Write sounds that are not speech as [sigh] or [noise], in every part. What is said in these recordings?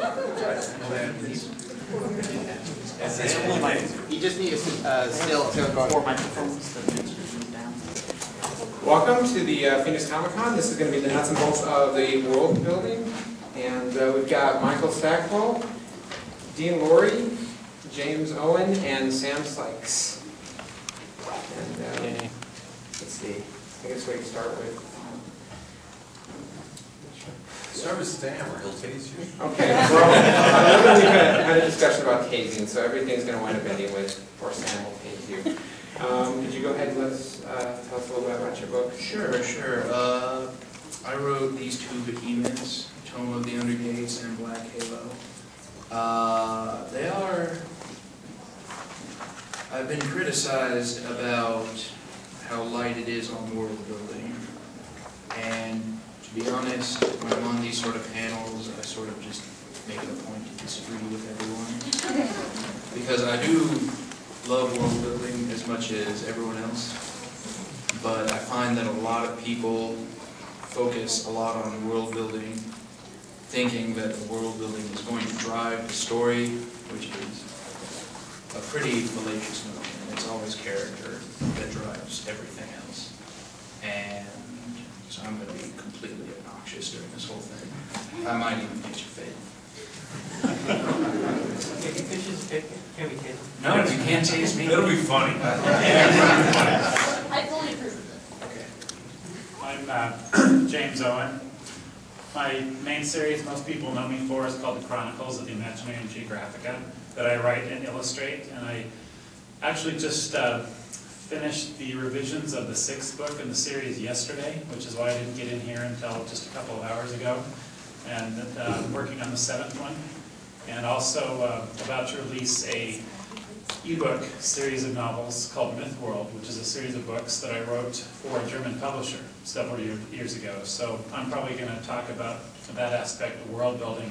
You just need to uh, still to go. Four microphones, the next one down. Welcome to the uh, Phoenix Comic Con. This is going to be the nuts and bolts of the world building. And uh, we've got Michael Stackpole, Dean Lorey, James Owen, and Sam Sykes. And uh, let's see, I guess we can start with. Start with Sam, or he'll tase you. Okay, well, I know we've had had a discussion about tasing, so everything's going to wind up ending with, or Sam will tase you. Um, Could you go ahead and let us, uh, tell us a little bit about your book? Sure, sure. Uh, I wrote these two behemoths, Tome of the Undergates and Black Halo. Uh, they are. I've been criticized about how light it is on world building. And to be honest, when I'm on these sort of panels, I sort of just make it a point to disagree with everyone. Because I do love world building as much as everyone else. But I find that a lot of people focus a lot on world building, thinking that the world building is going to drive the story, which is a pretty fallacious notion. It's always character that drives everything else. And so I'm going to be completely obnoxious during this whole thing. I might even get your faith. No, you can't tase me. It'll be funny. I fully approve of Okay. I'm uh, James Owen. My main series most people know me for is called The Chronicles of the Imaginarium Geographica that I write and illustrate. And I actually just uh, finished the revisions of the sixth book in the series yesterday, which is why I didn't get in here until just a couple of hours ago. And uh, I'm working on the seventh one. And also uh, about to release a ebook series of novels called Myth World, which is a series of books that I wrote for a German publisher several year, years ago. So I'm probably going to talk about that aspect of world building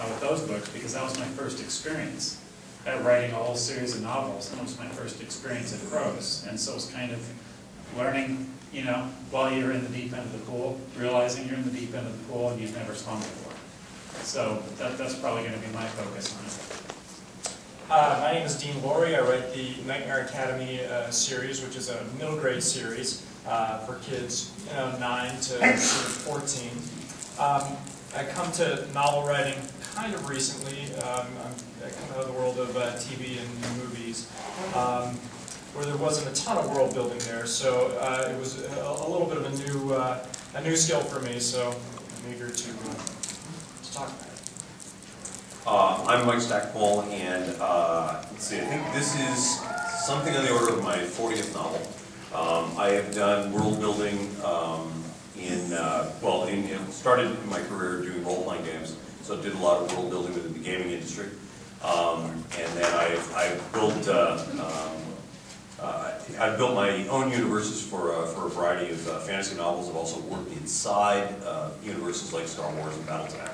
uh, with those books because that was my first experience at writing a whole series of novels, it was my first experience at prose. And so it's kind of learning, you know, while you're in the deep end of the pool, realizing you're in the deep end of the pool and you've never swum before. So that, that's probably going to be my focus on it. Uh, my name is Dean Lorey. I write the Nightmare Academy uh, series, which is a middle grade series uh, for kids you know, 9 to sort of 14. Um, I come to novel writing kind of recently. Um, I'm, The world of uh, TV and movies, um, where there wasn't a ton of world building there. So uh, it was a, a little bit of a new, uh, a new skill for me. So I'm eager to, to talk about it. Uh, I'm Mike Stackpole, and uh, let's see, I think this is something on the order of my 40th novel. Um, I have done world building um, in, uh, well, in, in, started my career doing role-playing games, so did a lot of world building within the gaming industry. Um, and then I've, I've built, uh, um, uh, I've built my own universes for, uh, for a variety of uh, fantasy novels. I've also worked inside uh, universes like Star Wars and Battletech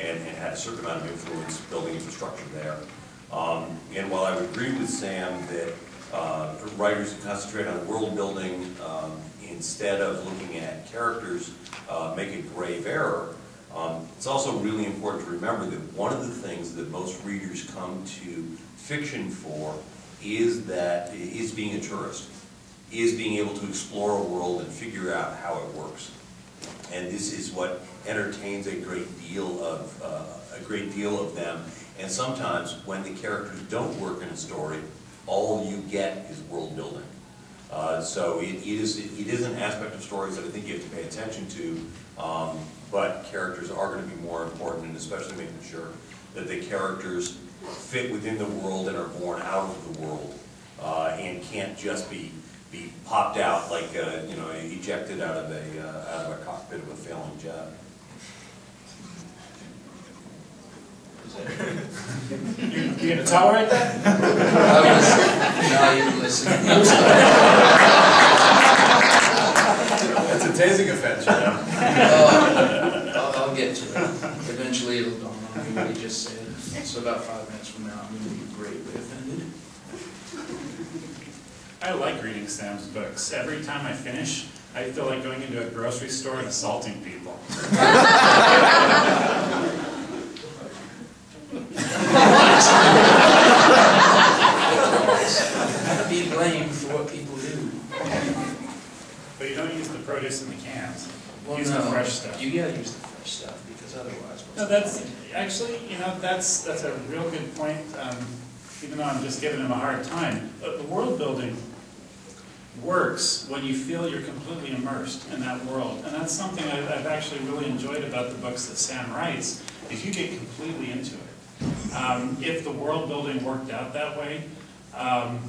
and, and had a certain amount of influence building infrastructure there. Um, and while I would agree with Sam that uh, writers who concentrate on world building um, instead of looking at characters make a grave error, um, it's also really important to remember that one of the things that most readers come to fiction for is that is being a tourist, is being able to explore a world and figure out how it works. And this is what entertains a great deal of uh, a great deal of them. And sometimes when the characters don't work in a story, all you get is world building. Uh, so it, it is it is an aspect of stories that I think you have to pay attention to. Um, but characters are going to be more important, and especially making sure that the characters fit within the world and are born out of the world, uh, and can't just be be popped out like uh, you know ejected out of a uh, out of a cockpit of a failing jet. You, you gonna tolerate that? Not even listening. It's a tasing offense, you know get to. Eventually it'll dawn on me what he just said. So about five minutes from now, I'm going to be greatly offended. I like reading Sam's books. Every time I finish, I feel like going into a grocery store and assaulting people. be blamed for what people do. But you don't use the produce in the cans. Well, use no, the fresh stuff. You gotta use the otherwise. No, that's, actually, you know, that's, that's a real good point, um, even though I'm just giving him a hard time. But the world building works when you feel you're completely immersed in that world. And that's something I've, I've actually really enjoyed about the books that Sam writes, is you get completely into it. Um, if the world building worked out that way, um,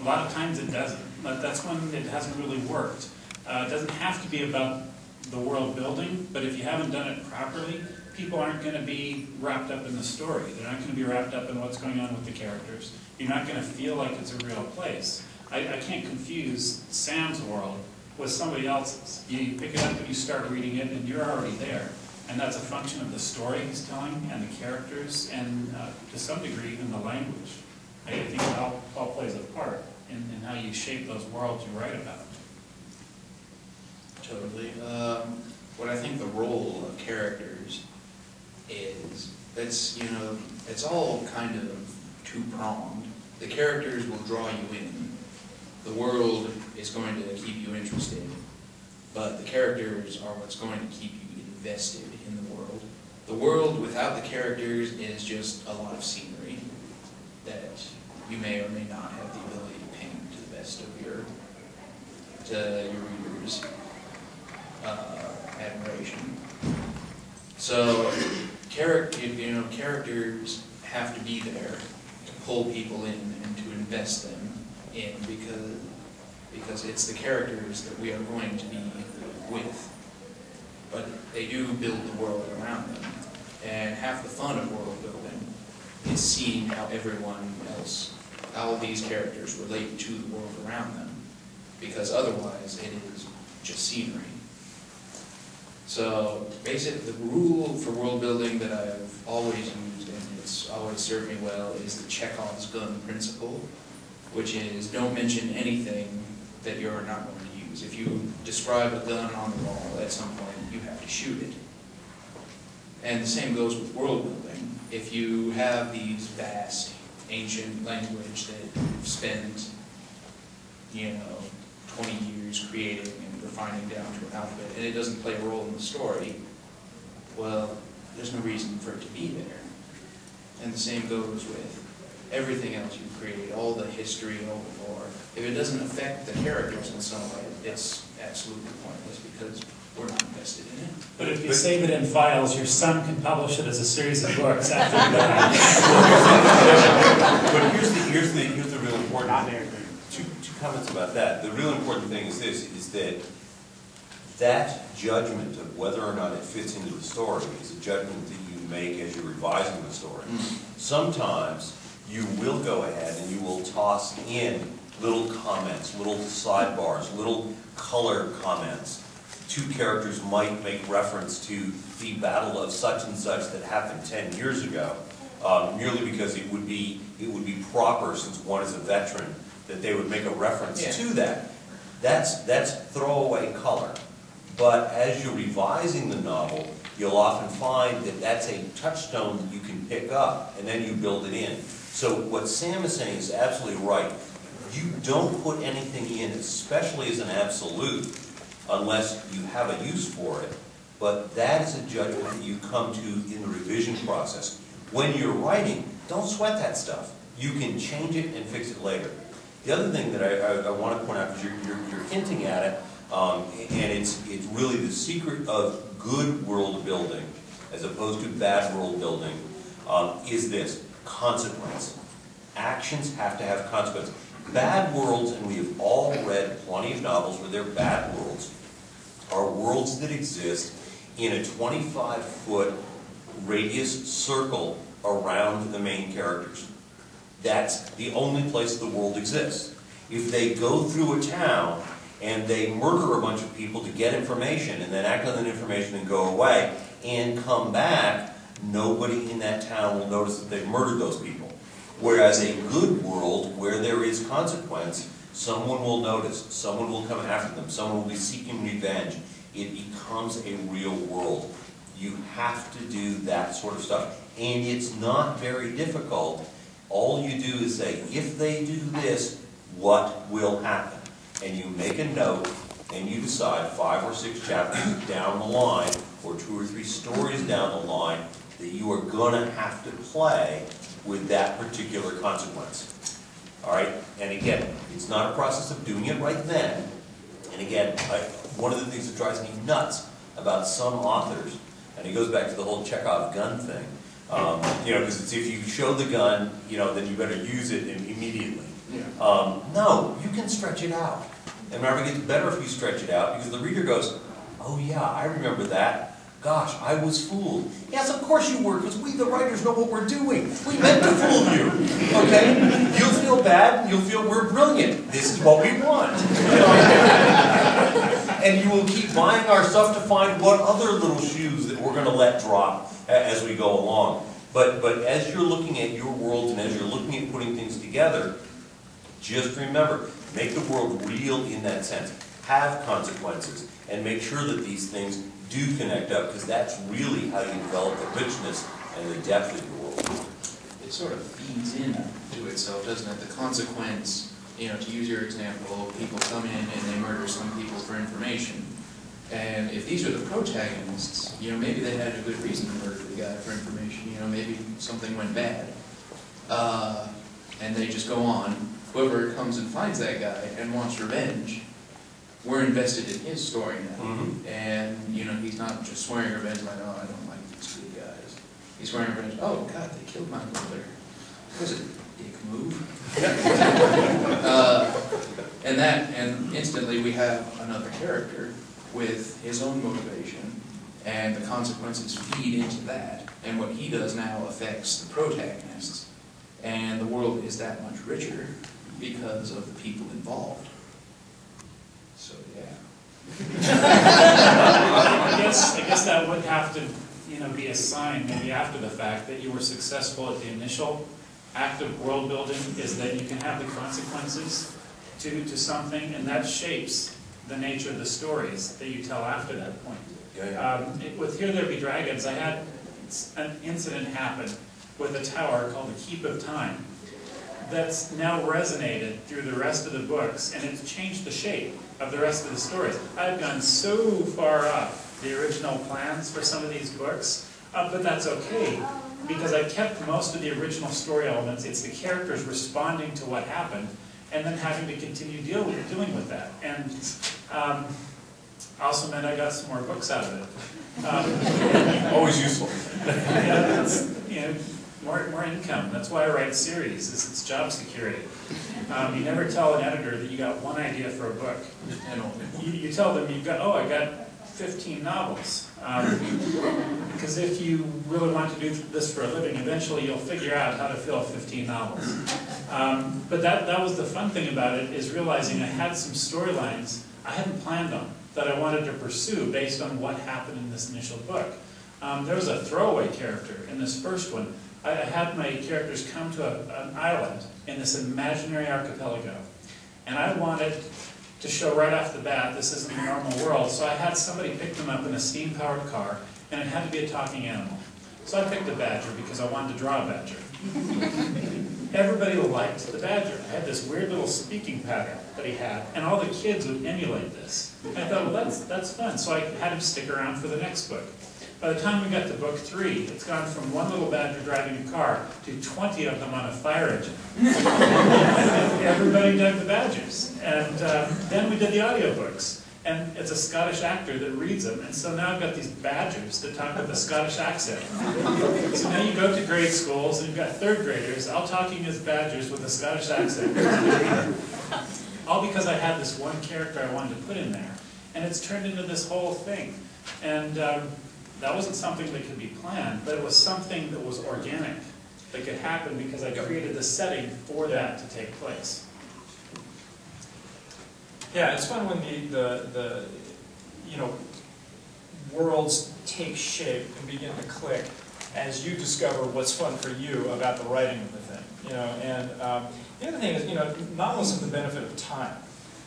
a lot of times it doesn't. But that's when it hasn't really worked. Uh, it doesn't have to be about the world building, but if you haven't done it properly, people aren't gonna be wrapped up in the story. They're not gonna be wrapped up in what's going on with the characters. You're not gonna feel like it's a real place. I, I can't confuse Sam's world with somebody else's. You pick it up and you start reading it, and you're already there. And that's a function of the story he's telling, and the characters, and uh, to some degree, in the language. I think it all, all plays a part in, in how you shape those worlds you write about. Totally. Um, what I think the role of characters is, that's, you know, it's all kind of two-pronged. The characters will draw you in. The world is going to keep you interested, but the characters are what's going to keep you invested in the world. The world without the characters is just a lot of scenery that you may or may not have the ability to paint to the best of your, to your readers' uh, admiration. So, character, you know, characters have to be there to pull people in and to invest them in because, because it's the characters that we are going to be with. But they do build the world around them. And half the fun of world building is seeing how everyone else, how these characters relate to the world around them. Because otherwise, it is just scenery. So basically, the rule for world building that I've always used, and it's always served me well, is the Chekhov's gun principle, which is don't mention anything that you're not going to use. If you describe a gun on the wall, at some point, you have to shoot it. And the same goes with world building. If you have these vast, ancient language that spent, you know, 20 years creating and refining down to an alphabet, and it doesn't play a role in the story, well, there's no reason for it to be there. And the same goes with everything else you create, all the history, all the lore. If it doesn't affect the characters in some way, it's absolutely pointless because we're not invested in it. But if you save it in files, your son can publish it as a series of books after [laughs] you die. But here's the, here's the, here's the real important, two, two comments about that. The real important thing is this, is that that judgment of whether or not it fits into the story is a judgment that you make as you're revising the story. Sometimes you will go ahead and you will toss in little comments, little sidebars, little color comments. Two characters might make reference to the battle of such and such that happened ten years ago, um, merely because it would be, it would be proper, since one is a veteran, that they would make a reference Yeah. to that. That's, that's throwaway color. But as you're revising the novel, you'll often find that that's a touchstone that you can pick up, and then you build it in. So what Sam is saying is absolutely right. You don't put anything in, especially as an absolute, unless you have a use for it. But that is a judgment that you come to in the revision process. When you're writing, don't sweat that stuff. You can change it and fix it later. The other thing that I, I, I want to point out, because you're, you're, you're hinting at it, um, and it's, it's really the secret of good world building, as opposed to bad world building, um, is this, consequence. Actions have to have consequence. Bad worlds, and we have all read plenty of novels where they're bad worlds, are worlds that exist in a 25-foot radius circle around the main characters. That's the only place the world exists. If they go through a town and they murder a bunch of people to get information and then act on that information and go away and come back, nobody in that town will notice that they've murdered those people. Whereas a good world where there is consequence, someone will notice, someone will come after them, someone will be seeking revenge. It becomes a real world. You have to do that sort of stuff. And it's not very difficult. All you do is say, if they do this, what will happen? And you make a note, and you decide five or six chapters down the line, or two or three stories down the line, that you are gonna have to play with that particular consequence. All right, and again, it's not a process of doing it right then. And again, I, one of the things that drives me nuts about some authors, and it goes back to the whole Chekhov gun thing, um, you know, because if you show the gun, you know, then you better use it immediately. Yeah. Um, no, you can stretch it out. And remember, it gets better if you stretch it out, because the reader goes, oh yeah, I remember that. Gosh, I was fooled. Yes, of course you were, because we, the writers, know what we're doing. We meant to fool you, okay? You'll feel bad, you'll feel we're brilliant. This is what we want. [laughs] And you will keep buying our stuff to find what other little shoes that we're gonna let drop as we go along. But, but as you're looking at your world and as you're looking at putting things together, just remember, make the world real in that sense. Have consequences, and make sure that these things do connect up, because that's really how you develop the richness and the depth of your world. It sort of feeds into itself, doesn't it? The consequence, you know, to use your example, people come in and they murder some people for information. And if these are the protagonists, you know, maybe they had a good reason to murder the guy for information, you know, maybe something went bad. Uh, and they just go on, whoever comes and finds that guy and wants revenge, we're invested in his story now. Mhm. And, you know, he's not just swearing revenge like, oh, I don't like these good guys. He's swearing revenge, oh, God, they killed my brother. Was it a dick move? [laughs] Uh, And that, and instantly we have another character with his own motivation, and the consequences feed into that. And what he does now affects the protagonists. And the world is that much richer because of the people involved. So, yeah. [laughs] I guess, I guess that would have to, you know, be a sign maybe after the fact that you were successful at the initial act of world building, is that you can have the consequences to, to something, and that shapes the nature of the stories that you tell after that point. Yeah, Um, it- With Here There Be Dragons, I had an incident happen with a tower called the Keep of Time that's now resonated through the rest of the books, and it's changed the shape of the rest of the stories. I've gone so far off the original plans for some of these books, uh, but that's okay, because I kept most of the original story elements. It's the characters responding to what happened, and then having to continue deal with, dealing with that. And um, also meant I got some more books out of it. Um, [laughs] Always useful. yeah, you know, more, more income, that's why I write series, is it's job security. Um, you never tell an editor that you got one idea for a book. And You, you tell them you've got, oh, I got fifteen novels. Um, [laughs] Because if you really want to do this for a living, eventually you'll figure out how to fill fifteen novels. Um, But that, that was the fun thing about it, is realizing I had some storylines I hadn't planned on, that I wanted to pursue based on what happened in this initial book. Um, there was a throwaway character in this first one. I, I had my characters come to a, an island in this imaginary archipelago. And I wanted to show right off the bat, this isn't the normal world, so I had somebody pick them up in a steam-powered car, and it had to be a talking animal. So I picked a badger because I wanted to draw a badger. [laughs] Everybody liked the badger. I had this weird little speaking pattern that he had, and all the kids would emulate this. I thought, well, that's, that's fun, so I had him stick around for the next book. By the time we got to book three, it's gone from one little badger driving a car to 20 of them on a fire engine. [laughs] Everybody dug the badgers. And um, then we did the audiobooks. And it's a Scottish actor that reads them. And so now I've got these badgers that talk with a Scottish accent. So now you go to grade schools and you've got third graders all talking as badgers with a Scottish accent. All because I had this one character I wanted to put in there. And it's turned into this whole thing. And um, that wasn't something that could be planned, but it was something that was organic, that could happen because I created the setting for that to take place. Yeah, it's fun when the, the, the, you know, worlds take shape and begin to click as you discover what's fun for you about the writing of the thing, you know, and um, the other thing is, you know, novels have the benefit of time.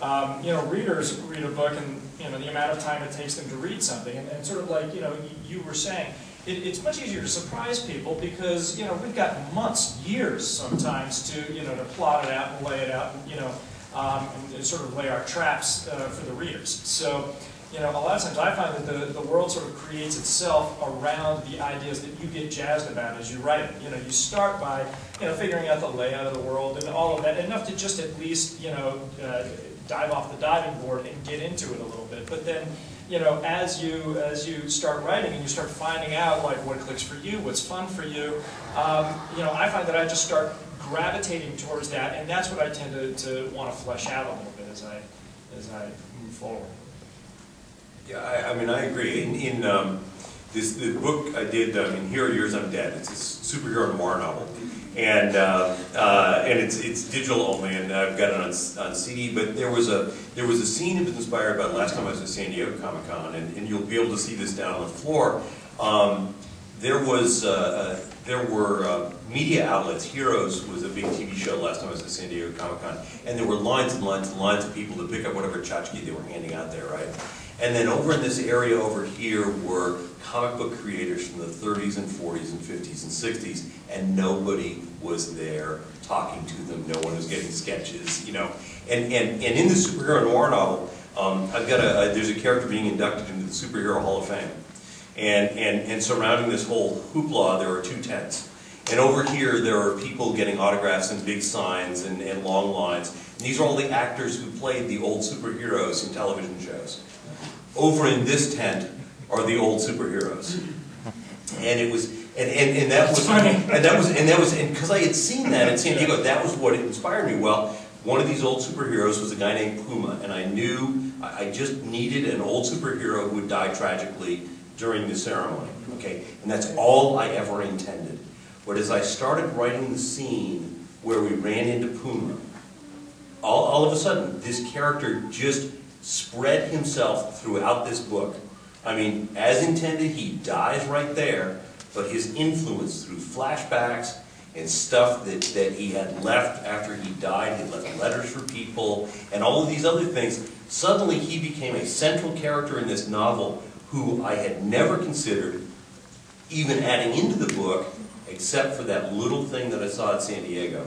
Um, you know, readers read a book and, you know, the amount of time it takes them to read something, and, and sort of like, you know, you were saying, it, it's much easier to surprise people because, you know, we've got months, years sometimes to, you know, to plot it out and lay it out, and, you know, um, and sort of lay our traps uh, for the readers. So, you know, a lot of times I find that the, the world sort of creates itself around the ideas that you get jazzed about as you write it. You know, you start by, you know, figuring out the layout of the world and all of that, enough to just at least, you know, uh, dive off the diving board and get into it a little bit. But then, you know, as you as you start writing and you start finding out like what clicks for you, what's fun for you, um, you know, I find that I just start gravitating towards that, and that's what I tend to, to want to flesh out a little bit as I as I move forward. Yeah, I, I mean, I agree. In, in um, this, the book I did, I mean, Hero Years, I'm Dead. It's a superhero noir novel. And, uh, uh, and it's, it's digital only, and I've got it on, on CD, but there was a, there was a scene that was inspired by last time I was at San Diego Comic Con, and, and you'll be able to see this down on the floor. Um, there was, uh, uh, there were uh, media outlets, Heroes was a big TV show last time I was at San Diego Comic Con, and there were lines and lines and lines of people to pick up whatever tchotchke they were handing out there, right? And then over in this area over here were comic book creators from the 30s and 40s and 50s and 60s, and nobody was there talking to them. No one was getting sketches, you know. And and, and in the superhero noir novel, um, I've got a, a there's a character being inducted into the superhero Hall of Fame, and and and surrounding this whole hoopla, there are two tents. And over here, there are people getting autographs and big signs and, and long lines. And these are all the actors who played the old superheroes in television shows over in this tent are the old superheroes. And it was, and, and, and that was, and that was, and that was, and because I had seen that in San Diego, that was what inspired me. Well, one of these old superheroes was a guy named Puma, and I knew I I just needed an old superhero who would die tragically during the ceremony, okay? And that's all I ever intended. But as I started writing the scene where we ran into Puma, all, all of a sudden, this character just spread himself throughout this book. I mean, as intended, he dies right there, but his influence through flashbacks and stuff that, that he had left after he died, he left letters for people, and all of these other things, suddenly he became a central character in this novel who I had never considered even adding into the book, except for that little thing that I saw at San Diego.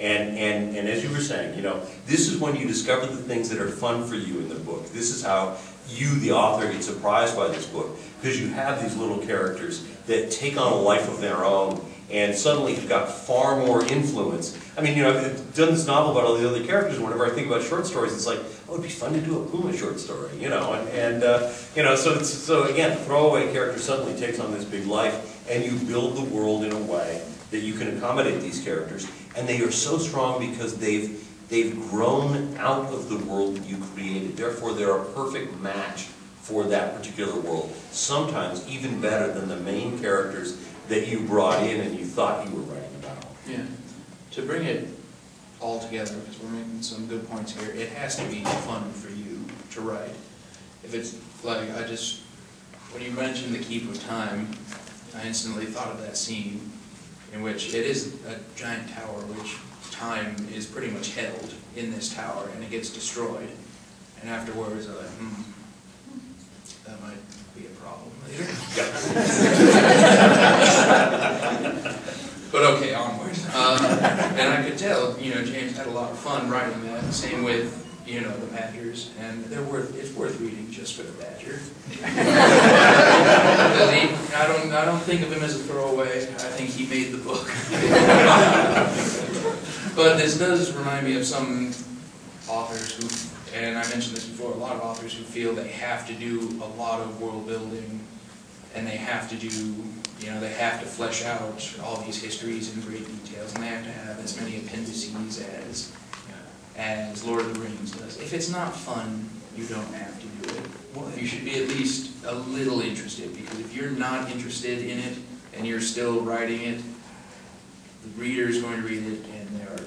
And, and, and as you were saying, you know, this is when you discover the things that are fun for you in the book. This is how you, the author, get surprised by this book. Because you have these little characters that take on a life of their own and suddenly have got far more influence. I mean, you know, I've done this novel about all the other characters, and whenever I think about short stories, it's like, oh, it'd be fun to do a Puma short story, you know, and, and uh, you know, so, it's, so again, throwaway character suddenly takes on this big life, and you build the world in a way that you can accommodate these characters, and they are so strong because they've, they've grown out of the world you created. Therefore, they're a perfect match for that particular world. Sometimes even better than the main characters that you brought in and you thought you were writing about. Yeah, to bring it all together, because we're making some good points here, it has to be fun for you to write. If it's, like, I just, when you mentioned the Keep of Time, I instantly thought of that scene in which it is a giant tower, which time is pretty much held in this tower, and it gets destroyed. And afterwards, I'm like, hmm, that might be a problem later. But okay, onward. Uh, and I could tell, you know, James had a lot of fun writing that. Same with, you know, the Badgers, and they're worth. It's worth reading just for the Badger. [laughs] I don't, I don't think of him as a throwaway. I think he made the book. [laughs] but this does remind me of some authors who, and I mentioned this before, a lot of authors who feel they have to do a lot of world building, and they have to do you know, they have to flesh out all these histories in great details, and they have to have as many appendices as, as Lord of the Rings does. If it's not fun, you don't have to do it. You should be at least a little interested, because if you're not interested in it, and you're still writing it, the reader is going to read it, and they're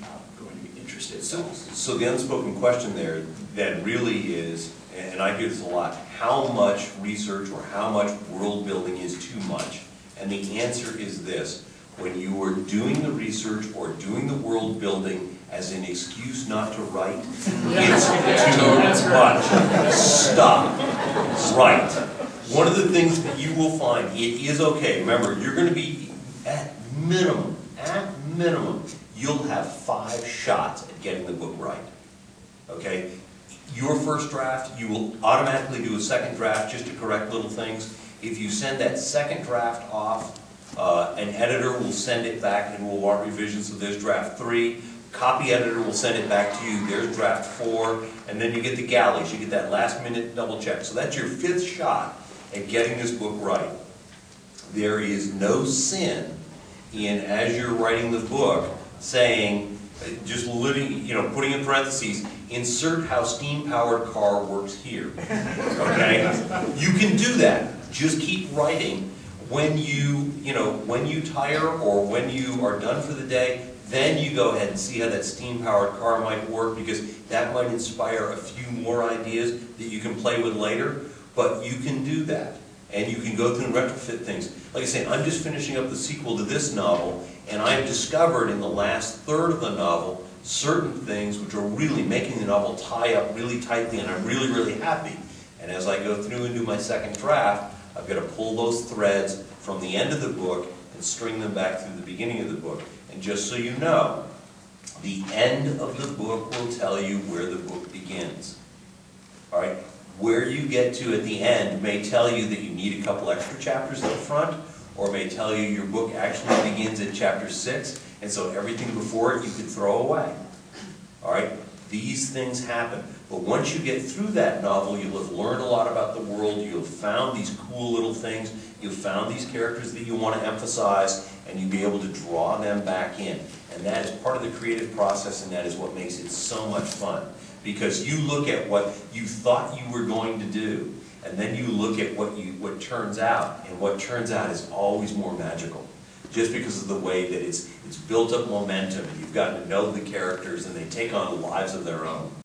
not going to be interested. So, so the unspoken question there then really is, and I hear this a lot, how much research or how much world building is too much? And the answer is this, when you are doing the research or doing the world building as an excuse not to write, it's too [laughs] much. Stop. Write. One of the things that you will find, it is okay, remember, you're gonna be, at minimum, at minimum, you'll have five shots at getting the book right. okay? Your first draft, you will automatically do a second draft just to correct little things. If you send that second draft off, uh, an editor will send it back and will want revisions, so there's draft three. Copy editor will send it back to you, there's draft four, and then you get the galleys, you get that last minute double check. So that's your fifth shot at getting this book right. There is no sin in, as you're writing the book, saying, just living, you know, putting in parentheses, insert how steam-powered car works here. [laughs] Okay? You can do that, just keep writing. When you, you know, when you tire or when you are done for the day, then you go ahead and see how that steam-powered car might work, because that might inspire a few more ideas that you can play with later, but you can do that. And you can go through and retrofit things. Like I say, I'm just finishing up the sequel to this novel, and I've discovered in the last third of the novel certain things which are really making the novel tie up really tightly, and I'm really, really happy. And as I go through and do my second draft, I've got to pull those threads from the end of the book and string them back through the beginning of the book. And just so you know, the end of the book will tell you where the book begins. All right? Where you get to at the end may tell you that you need a couple extra chapters up front, or may tell you your book actually begins at chapter six, and so everything before it you could throw away. All right? These things happen. But once you get through that novel, you'll have learned a lot about the world, you'll have found these cool little things, you've found these characters that you want to emphasize, and you'll be able to draw them back in. And that is part of the creative process, and that is what makes it so much fun. Because you look at what you thought you were going to do, and then you look at what you, what turns out, and what turns out is always more magical. Just because of the way that it's, it's built up momentum, and you've gotten to know the characters, and they take on lives of their own.